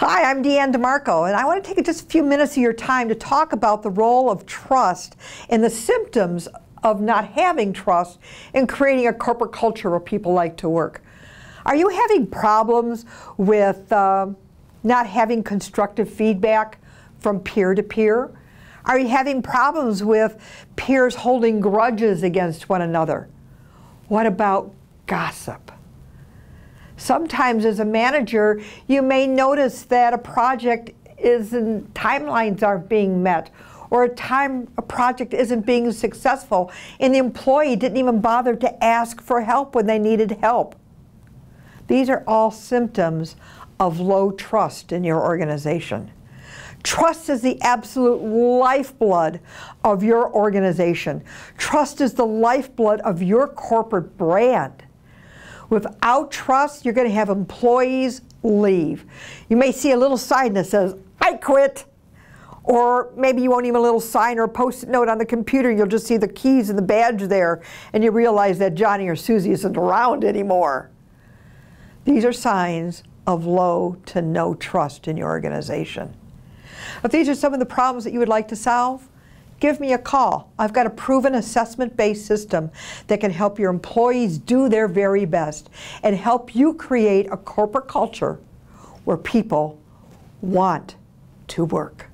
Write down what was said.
Hi, I'm Deanne DeMarco, and I want to take just a few minutes of your time to talk about the role of trust and the symptoms of not having trust in creating a corporate culture where people like to work. Are you having problems with uh, not having constructive feedback from peer to peer? Are you having problems with peers holding grudges against one another? What about gossip? Sometimes as a manager, you may notice that a project isn't, timelines aren't being met, or a time a project isn't being successful, and the employee didn't even bother to ask for help when they needed help. These are all symptoms of low trust in your organization. Trust is the absolute lifeblood of your organization. Trust is the lifeblood of your corporate brand. Without trust, you're going to have employees leave. You may see a little sign that says, I quit. Or maybe you won't even a little sign or post-it note on the computer. You'll just see the keys and the badge there, and you realize that Johnny or Susie isn't around anymore. These are signs of low to no trust in your organization. If these are some of the problems that you would like to solve, give me a call. I've got a proven assessment-based system that can help your employees do their very best and help you create a corporate culture where people want to work.